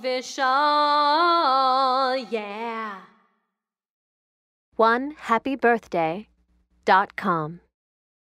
vishal Yeah. One happy birthday dot com.